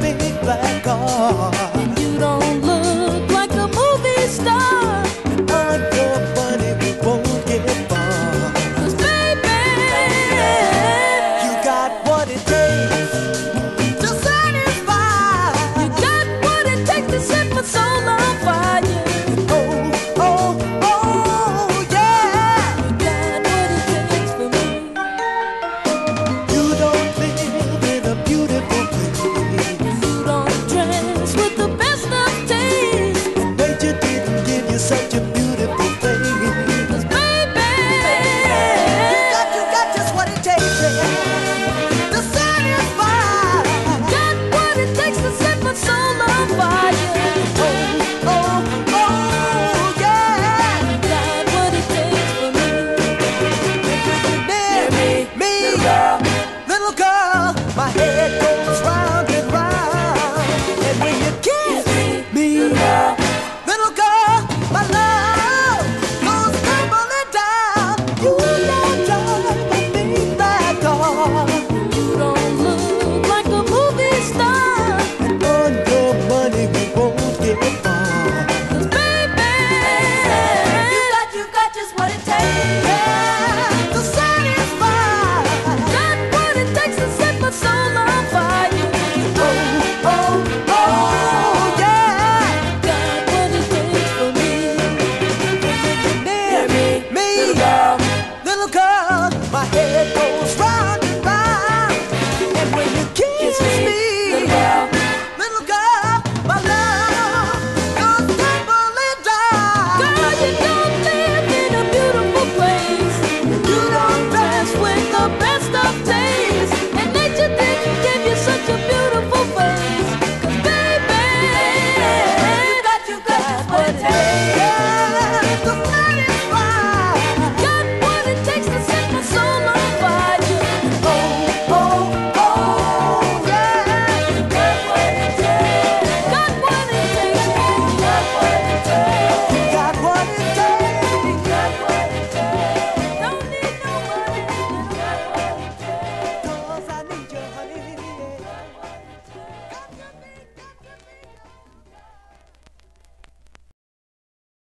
big black car. And you don't